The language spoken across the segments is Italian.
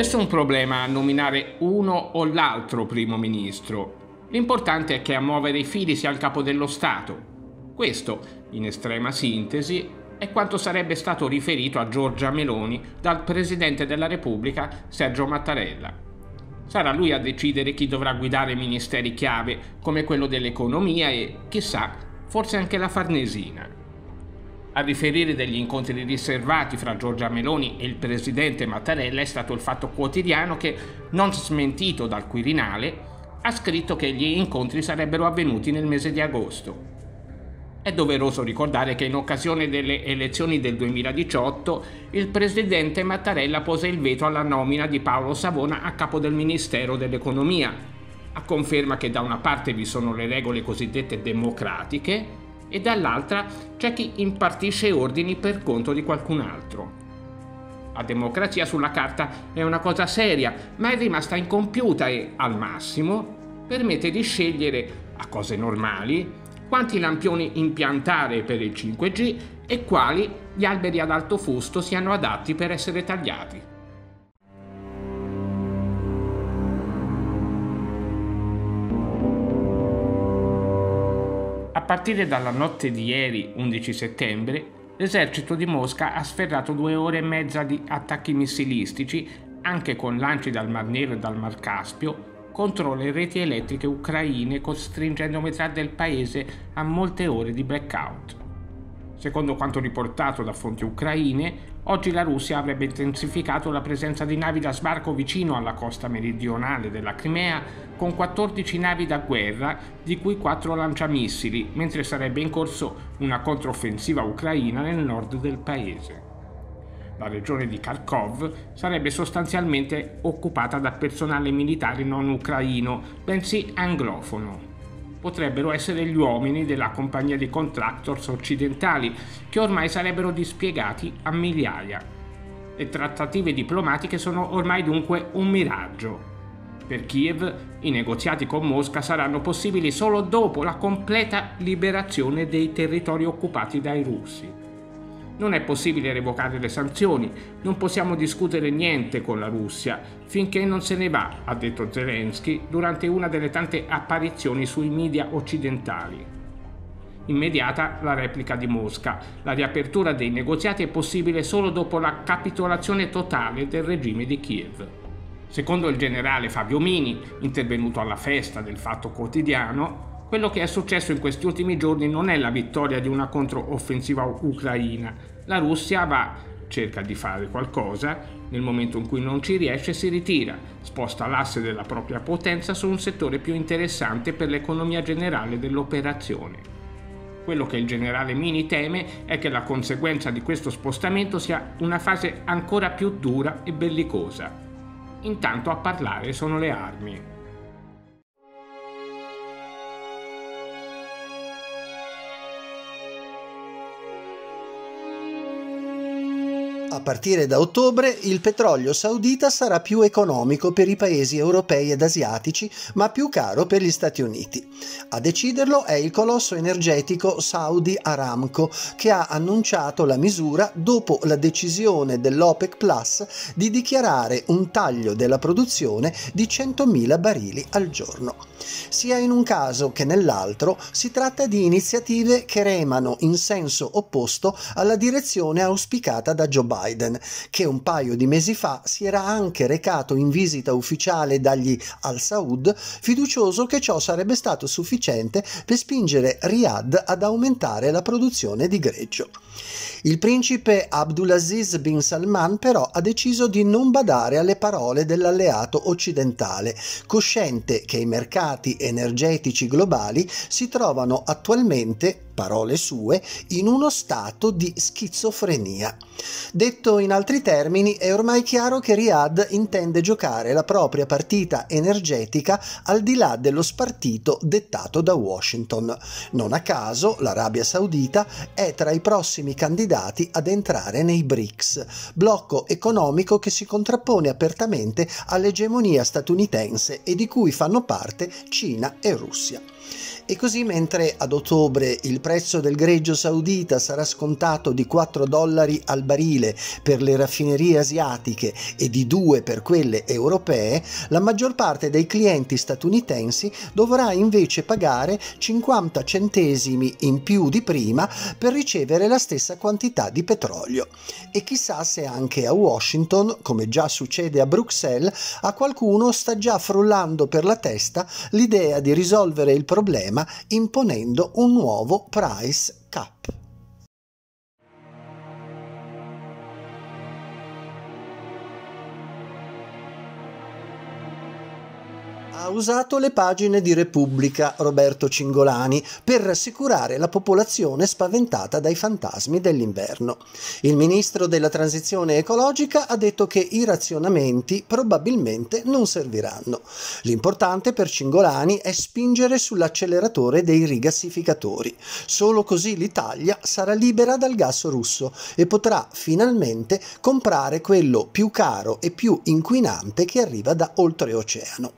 Nessun problema a nominare uno o l'altro primo ministro. L'importante è che a muovere i fili sia il capo dello Stato. Questo, in estrema sintesi, è quanto sarebbe stato riferito a Giorgia Meloni dal Presidente della Repubblica Sergio Mattarella. Sarà lui a decidere chi dovrà guidare ministeri chiave come quello dell'economia e, chissà, forse anche la Farnesina. A riferire degli incontri riservati fra Giorgia Meloni e il presidente Mattarella è stato il Fatto Quotidiano che, non smentito dal Quirinale, ha scritto che gli incontri sarebbero avvenuti nel mese di agosto. È doveroso ricordare che in occasione delle elezioni del 2018 il presidente Mattarella pose il veto alla nomina di Paolo Savona a capo del Ministero dell'Economia, a conferma che da una parte vi sono le regole cosiddette democratiche e dall'altra c'è chi impartisce ordini per conto di qualcun altro. La democrazia sulla carta è una cosa seria, ma è rimasta incompiuta e, al massimo, permette di scegliere, a cose normali, quanti lampioni impiantare per il 5G e quali gli alberi ad alto fusto siano adatti per essere tagliati. Partire dalla notte di ieri, 11 settembre, l'esercito di Mosca ha sferrato due ore e mezza di attacchi missilistici, anche con lanci dal Mar Nero e dal Mar Caspio, contro le reti elettriche ucraine, costringendo metà del paese a molte ore di blackout. Secondo quanto riportato da fonti ucraine, oggi la Russia avrebbe intensificato la presenza di navi da sbarco vicino alla costa meridionale della Crimea con 14 navi da guerra, di cui 4 lanciamissili, mentre sarebbe in corso una controffensiva ucraina nel nord del paese. La regione di Kharkov sarebbe sostanzialmente occupata da personale militare non ucraino, bensì anglofono potrebbero essere gli uomini della compagnia di contractors occidentali, che ormai sarebbero dispiegati a migliaia. Le trattative diplomatiche sono ormai dunque un miraggio. Per Kiev i negoziati con Mosca saranno possibili solo dopo la completa liberazione dei territori occupati dai russi. Non è possibile revocare le sanzioni, non possiamo discutere niente con la Russia finché non se ne va, ha detto Zelensky durante una delle tante apparizioni sui media occidentali. Immediata la replica di Mosca. La riapertura dei negoziati è possibile solo dopo la capitolazione totale del regime di Kiev. Secondo il generale Fabio Mini, intervenuto alla festa del Fatto Quotidiano, quello che è successo in questi ultimi giorni non è la vittoria di una controoffensiva ucraina. La Russia va, cerca di fare qualcosa, nel momento in cui non ci riesce si ritira, sposta l'asse della propria potenza su un settore più interessante per l'economia generale dell'operazione. Quello che il generale Mini teme è che la conseguenza di questo spostamento sia una fase ancora più dura e bellicosa. Intanto a parlare sono le armi. A partire da ottobre il petrolio saudita sarà più economico per i paesi europei ed asiatici, ma più caro per gli Stati Uniti. A deciderlo è il colosso energetico Saudi Aramco, che ha annunciato la misura dopo la decisione dell'OPEC Plus di dichiarare un taglio della produzione di 100.000 barili al giorno. Sia in un caso che nell'altro si tratta di iniziative che remano in senso opposto alla direzione auspicata da Joe Biden, che un paio di mesi fa si era anche recato in visita ufficiale dagli Al Saud, fiducioso che ciò sarebbe stato sufficiente per spingere Riyadh ad aumentare la produzione di greggio. Il principe Abdulaziz bin Salman però ha deciso di non badare alle parole dell'alleato occidentale, cosciente che i mercati energetici globali si trovano attualmente parole sue, in uno stato di schizofrenia. Detto in altri termini, è ormai chiaro che Riyadh intende giocare la propria partita energetica al di là dello spartito dettato da Washington. Non a caso l'Arabia Saudita è tra i prossimi candidati ad entrare nei BRICS, blocco economico che si contrappone apertamente all'egemonia statunitense e di cui fanno parte Cina e Russia. E così mentre ad ottobre il prezzo del greggio saudita sarà scontato di 4 dollari al barile per le raffinerie asiatiche e di 2 per quelle europee, la maggior parte dei clienti statunitensi dovrà invece pagare 50 centesimi in più di prima per ricevere la stessa quantità di petrolio. E chissà se anche a Washington, come già succede a Bruxelles, a qualcuno sta già frullando per la testa l'idea di risolvere il problema imponendo un nuovo price cap. Ha usato le pagine di Repubblica Roberto Cingolani per rassicurare la popolazione spaventata dai fantasmi dell'inverno. Il ministro della transizione ecologica ha detto che i razionamenti probabilmente non serviranno. L'importante per Cingolani è spingere sull'acceleratore dei rigassificatori. Solo così l'Italia sarà libera dal gas russo e potrà finalmente comprare quello più caro e più inquinante che arriva da oltreoceano.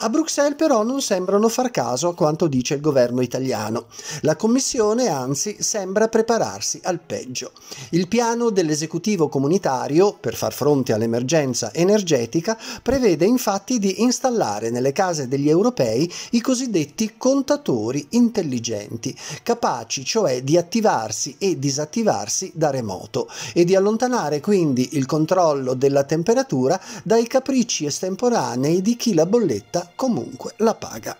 A Bruxelles però non sembrano far caso a quanto dice il governo italiano. La Commissione anzi sembra prepararsi al peggio. Il piano dell'esecutivo comunitario per far fronte all'emergenza energetica prevede infatti di installare nelle case degli europei i cosiddetti contatori intelligenti, capaci cioè di attivarsi e disattivarsi da remoto e di allontanare quindi il controllo della temperatura dai capricci estemporanei di chi la bolletta comunque la paga.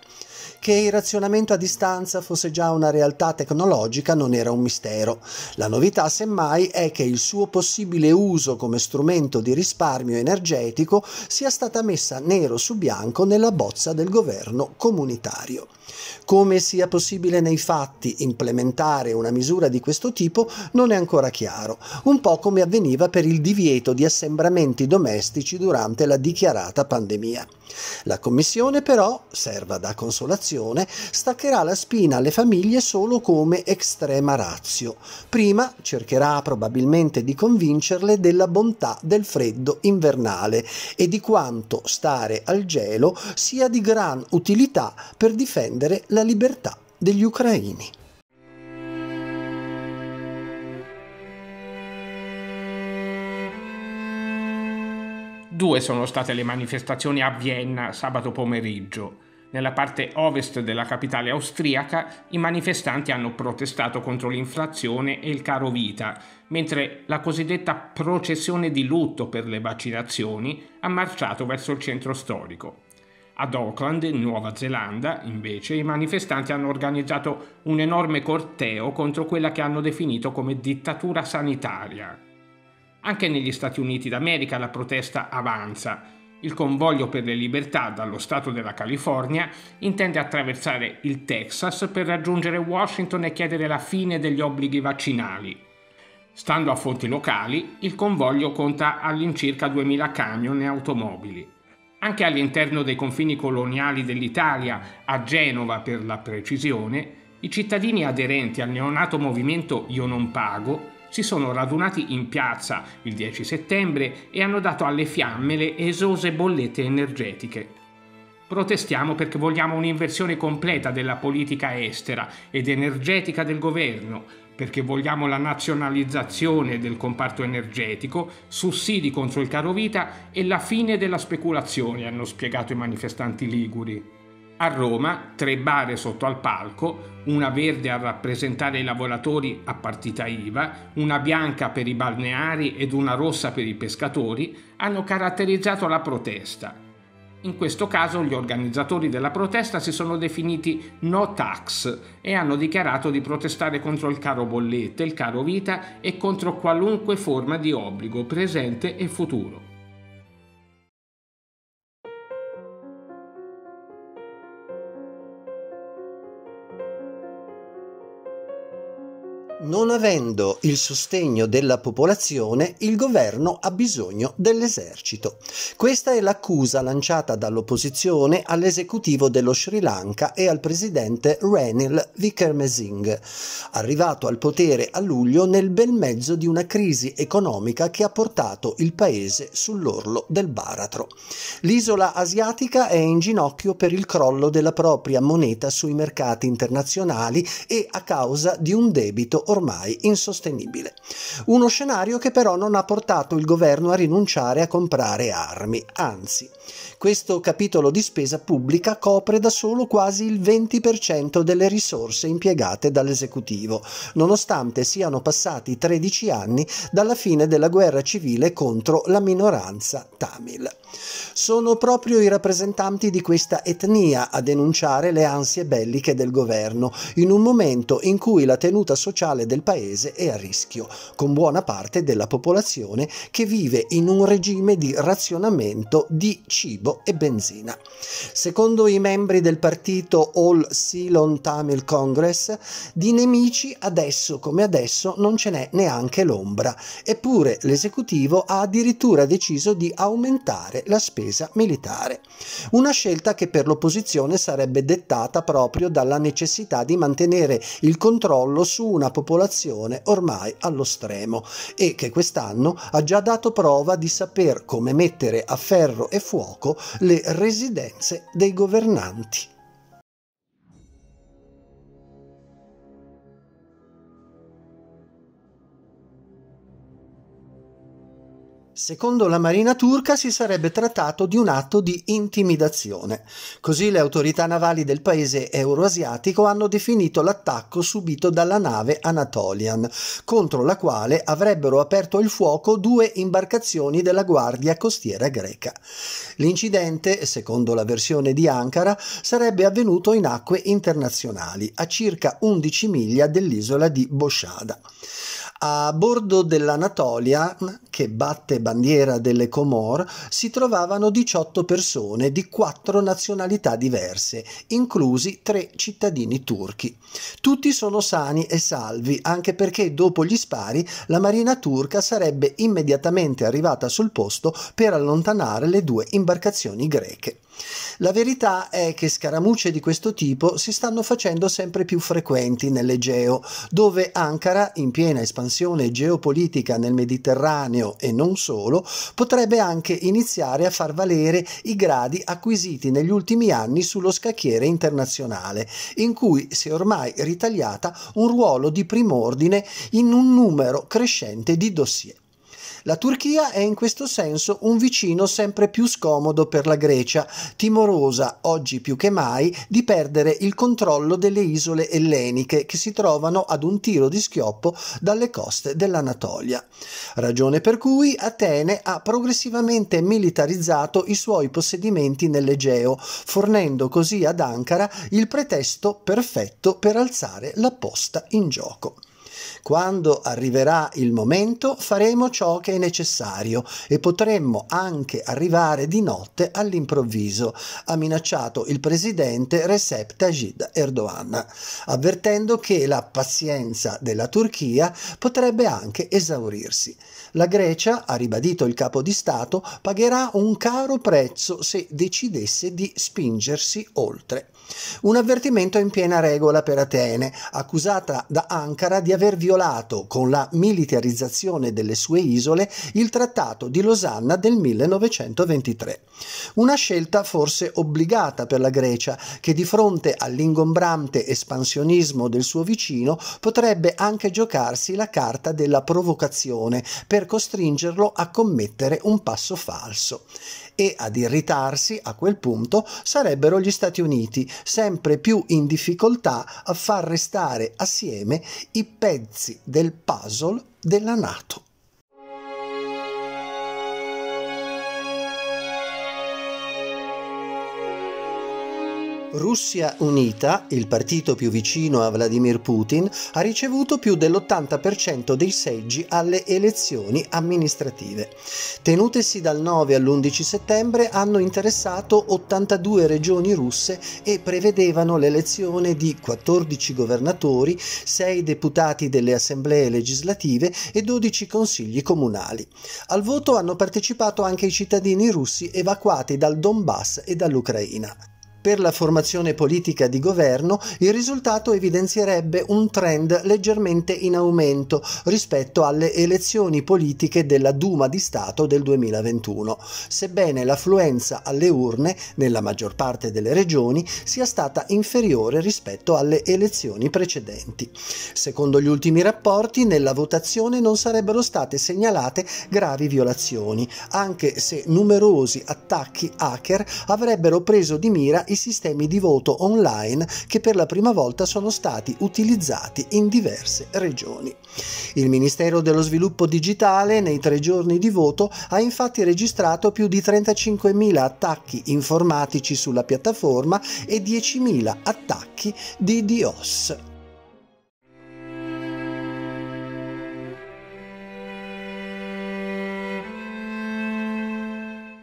Che il razionamento a distanza fosse già una realtà tecnologica non era un mistero. La novità, semmai, è che il suo possibile uso come strumento di risparmio energetico sia stata messa nero su bianco nella bozza del governo comunitario. Come sia possibile nei fatti implementare una misura di questo tipo non è ancora chiaro, un po' come avveniva per il divieto di assembramenti domestici durante la dichiarata pandemia. La Commissione però, serva da consolazione, staccherà la spina alle famiglie solo come extrema razio. Prima cercherà probabilmente di convincerle della bontà del freddo invernale e di quanto stare al gelo sia di gran utilità per difendere la libertà degli ucraini. Due sono state le manifestazioni a Vienna sabato pomeriggio. Nella parte ovest della capitale austriaca i manifestanti hanno protestato contro l'inflazione e il caro vita, mentre la cosiddetta processione di lutto per le vaccinazioni ha marciato verso il centro storico. Ad Auckland, in Nuova Zelanda, invece, i manifestanti hanno organizzato un enorme corteo contro quella che hanno definito come dittatura sanitaria. Anche negli Stati Uniti d'America la protesta avanza. Il convoglio per le libertà dallo Stato della California intende attraversare il Texas per raggiungere Washington e chiedere la fine degli obblighi vaccinali. Stando a fonti locali, il convoglio conta all'incirca 2000 camion e automobili. Anche all'interno dei confini coloniali dell'Italia, a Genova per la precisione, i cittadini aderenti al neonato movimento Io non pago si sono radunati in piazza il 10 settembre e hanno dato alle fiamme le esose bollette energetiche. Protestiamo perché vogliamo un'inversione completa della politica estera ed energetica del governo, perché vogliamo la nazionalizzazione del comparto energetico, sussidi contro il caro vita e la fine della speculazione, hanno spiegato i manifestanti liguri. A Roma, tre bare sotto al palco, una verde a rappresentare i lavoratori a partita IVA, una bianca per i balneari ed una rossa per i pescatori, hanno caratterizzato la protesta. In questo caso gli organizzatori della protesta si sono definiti no tax e hanno dichiarato di protestare contro il caro bollette, il caro vita e contro qualunque forma di obbligo presente e futuro. Non avendo il sostegno della popolazione, il governo ha bisogno dell'esercito. Questa è l'accusa lanciata dall'opposizione all'esecutivo dello Sri Lanka e al presidente Ranil Wickremesinghe, arrivato al potere a luglio nel bel mezzo di una crisi economica che ha portato il paese sull'orlo del baratro. L'isola asiatica è in ginocchio per il crollo della propria moneta sui mercati internazionali e a causa di un debito ormai insostenibile. Uno scenario che però non ha portato il governo a rinunciare a comprare armi, anzi, questo capitolo di spesa pubblica copre da solo quasi il 20% delle risorse impiegate dall'esecutivo, nonostante siano passati 13 anni dalla fine della guerra civile contro la minoranza tamil. Sono proprio i rappresentanti di questa etnia a denunciare le ansie belliche del governo in un momento in cui la tenuta sociale del paese è a rischio, con buona parte della popolazione che vive in un regime di razionamento di cibo e benzina. Secondo i membri del partito All Ceylon Tamil Congress, di nemici adesso come adesso non ce n'è neanche l'ombra, eppure l'esecutivo ha addirittura deciso di aumentare la spesa militare. Una scelta che per l'opposizione sarebbe dettata proprio dalla necessità di mantenere il controllo su una popolazione ormai allo stremo e che quest'anno ha già dato prova di saper come mettere a ferro e fuoco le residenze dei governanti. Secondo la marina turca si sarebbe trattato di un atto di intimidazione. Così le autorità navali del paese euroasiatico hanno definito l'attacco subito dalla nave Anatolian, contro la quale avrebbero aperto il fuoco due imbarcazioni della guardia costiera greca. L'incidente, secondo la versione di Ankara, sarebbe avvenuto in acque internazionali, a circa 11 miglia dell'isola di Boshada. A bordo dell'Anatolia, che batte bandiera delle Comor, si trovavano 18 persone di quattro nazionalità diverse, inclusi tre cittadini turchi. Tutti sono sani e salvi, anche perché dopo gli spari la marina turca sarebbe immediatamente arrivata sul posto per allontanare le due imbarcazioni greche. La verità è che scaramucce di questo tipo si stanno facendo sempre più frequenti nell'Egeo, dove Ankara, in piena espansione geopolitica nel Mediterraneo e non solo, potrebbe anche iniziare a far valere i gradi acquisiti negli ultimi anni sullo scacchiere internazionale, in cui si è ormai ritagliata un ruolo di prim'ordine in un numero crescente di dossier. La Turchia è in questo senso un vicino sempre più scomodo per la Grecia, timorosa oggi più che mai di perdere il controllo delle isole elleniche che si trovano ad un tiro di schioppo dalle coste dell'Anatolia. Ragione per cui Atene ha progressivamente militarizzato i suoi possedimenti nell'Egeo, fornendo così ad Ankara il pretesto perfetto per alzare la posta in gioco. Quando arriverà il momento faremo ciò che è necessario e potremmo anche arrivare di notte all'improvviso, ha minacciato il presidente Recep Tayyip Erdogan, avvertendo che la pazienza della Turchia potrebbe anche esaurirsi. La Grecia, ha ribadito il capo di Stato, pagherà un caro prezzo se decidesse di spingersi oltre. Un avvertimento in piena regola per Atene, accusata da Ankara di aver violato con la militarizzazione delle sue isole il trattato di Losanna del 1923. Una scelta forse obbligata per la Grecia, che di fronte all'ingombrante espansionismo del suo vicino potrebbe anche giocarsi la carta della provocazione per costringerlo a commettere un passo falso e ad irritarsi a quel punto sarebbero gli Stati Uniti, sempre più in difficoltà a far restare assieme i pezzi del puzzle della Nato. Russia Unita, il partito più vicino a Vladimir Putin, ha ricevuto più dell'80% dei seggi alle elezioni amministrative. Tenutesi dal 9 all'11 settembre hanno interessato 82 regioni russe e prevedevano l'elezione di 14 governatori, 6 deputati delle assemblee legislative e 12 consigli comunali. Al voto hanno partecipato anche i cittadini russi evacuati dal Donbass e dall'Ucraina. Per la formazione politica di governo il risultato evidenzierebbe un trend leggermente in aumento rispetto alle elezioni politiche della Duma di Stato del 2021, sebbene l'affluenza alle urne nella maggior parte delle regioni sia stata inferiore rispetto alle elezioni precedenti. Secondo gli ultimi rapporti, nella votazione non sarebbero state segnalate gravi violazioni, anche se numerosi attacchi hacker avrebbero preso di mira i sistemi di voto online che per la prima volta sono stati utilizzati in diverse regioni. Il Ministero dello Sviluppo Digitale nei tre giorni di voto ha infatti registrato più di 35.000 attacchi informatici sulla piattaforma e 10.000 attacchi di DOS.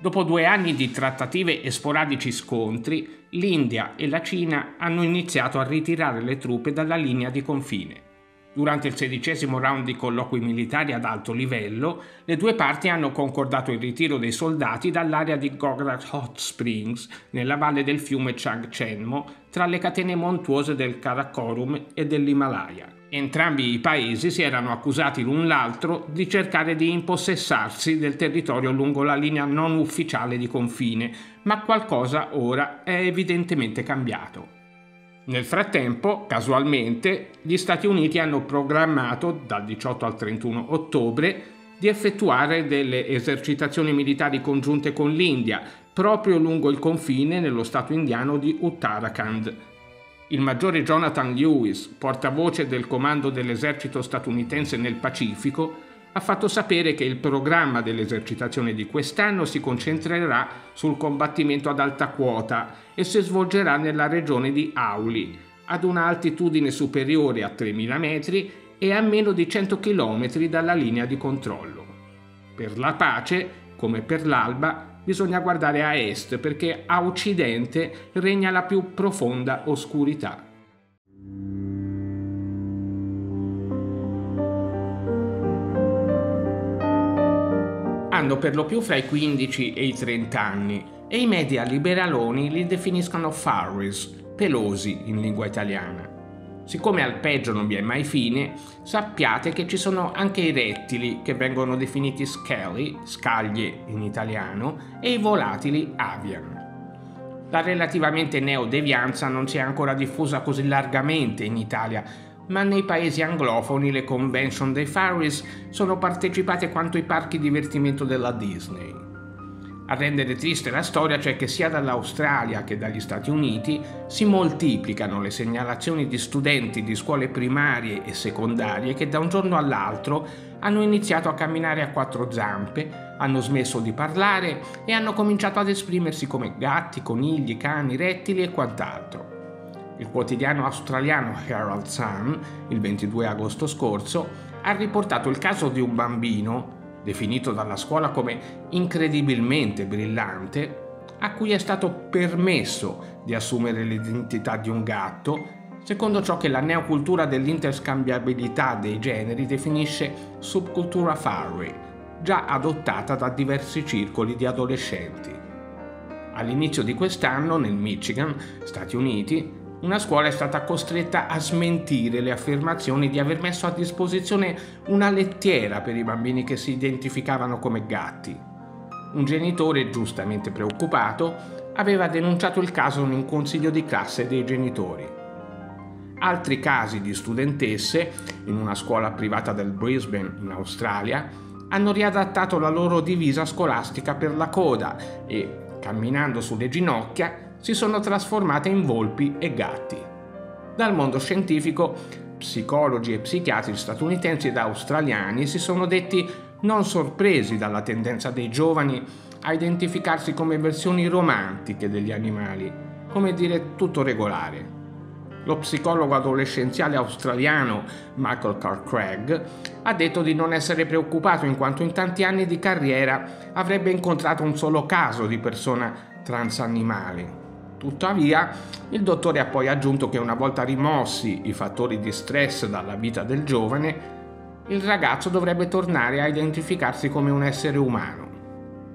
Dopo due anni di trattative e sporadici scontri, l'India e la Cina hanno iniziato a ritirare le truppe dalla linea di confine. Durante il sedicesimo round di colloqui militari ad alto livello, le due parti hanno concordato il ritiro dei soldati dall'area di Gograk Hot Springs, nella valle del fiume Changchenmo, tra le catene montuose del Karakorum e dell'Himalaya. Entrambi i paesi si erano accusati l'un l'altro di cercare di impossessarsi del territorio lungo la linea non ufficiale di confine, ma qualcosa ora è evidentemente cambiato. Nel frattempo, casualmente, gli Stati Uniti hanno programmato dal 18 al 31 ottobre di effettuare delle esercitazioni militari congiunte con l'India, proprio lungo il confine nello stato indiano di Uttarakhand, il maggiore Jonathan Lewis, portavoce del comando dell'esercito statunitense nel Pacifico, ha fatto sapere che il programma dell'esercitazione di quest'anno si concentrerà sul combattimento ad alta quota e si svolgerà nella regione di Auli, ad una altitudine superiore a 3.000 metri e a meno di 100 km dalla linea di controllo. Per la pace, come per l'alba, bisogna guardare a est perché a occidente regna la più profonda oscurità. Hanno per lo più fra i 15 e i 30 anni e i media liberaloni li definiscono farris, pelosi in lingua italiana. Siccome al peggio non vi è mai fine, sappiate che ci sono anche i rettili che vengono definiti scaly, scaglie in italiano, e i volatili avian. La relativamente neodevianza non si è ancora diffusa così largamente in Italia, ma nei paesi anglofoni le convention dei Faris sono partecipate quanto i parchi divertimento della Disney. A rendere triste la storia c'è che sia dall'Australia che dagli Stati Uniti si moltiplicano le segnalazioni di studenti di scuole primarie e secondarie che da un giorno all'altro hanno iniziato a camminare a quattro zampe, hanno smesso di parlare e hanno cominciato ad esprimersi come gatti, conigli, cani, rettili e quant'altro. Il quotidiano australiano Herald Sun, il 22 agosto scorso, ha riportato il caso di un bambino definito dalla scuola come incredibilmente brillante, a cui è stato permesso di assumere l'identità di un gatto, secondo ciò che la neocultura dell'interscambiabilità dei generi definisce subcultura furry, già adottata da diversi circoli di adolescenti. All'inizio di quest'anno, nel Michigan, Stati Uniti, una scuola è stata costretta a smentire le affermazioni di aver messo a disposizione una lettiera per i bambini che si identificavano come gatti. Un genitore, giustamente preoccupato, aveva denunciato il caso in un consiglio di classe dei genitori. Altri casi di studentesse, in una scuola privata del Brisbane in Australia, hanno riadattato la loro divisa scolastica per la coda e, camminando sulle ginocchia, si sono trasformate in volpi e gatti. Dal mondo scientifico, psicologi e psichiatri statunitensi ed australiani si sono detti non sorpresi dalla tendenza dei giovani a identificarsi come versioni romantiche degli animali, come dire tutto regolare. Lo psicologo adolescenziale australiano Michael Carl Craig ha detto di non essere preoccupato in quanto in tanti anni di carriera avrebbe incontrato un solo caso di persona transanimale. Tuttavia, il dottore ha poi aggiunto che una volta rimossi i fattori di stress dalla vita del giovane, il ragazzo dovrebbe tornare a identificarsi come un essere umano.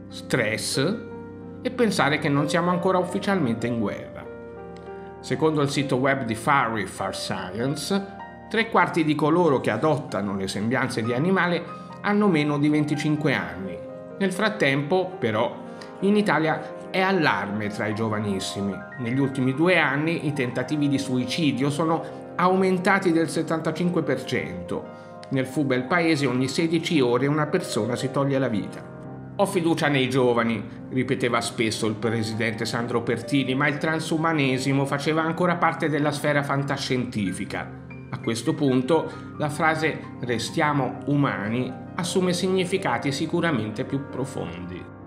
Stress e pensare che non siamo ancora ufficialmente in guerra. Secondo il sito web di Furry Far Science, tre quarti di coloro che adottano le sembianze di animale hanno meno di 25 anni. Nel frattempo, però, in Italia è allarme tra i giovanissimi. Negli ultimi due anni i tentativi di suicidio sono aumentati del 75%. Nel fu bel paese ogni 16 ore una persona si toglie la vita. Ho fiducia nei giovani, ripeteva spesso il presidente Sandro Pertini, ma il transumanesimo faceva ancora parte della sfera fantascientifica. A questo punto la frase restiamo umani assume significati sicuramente più profondi.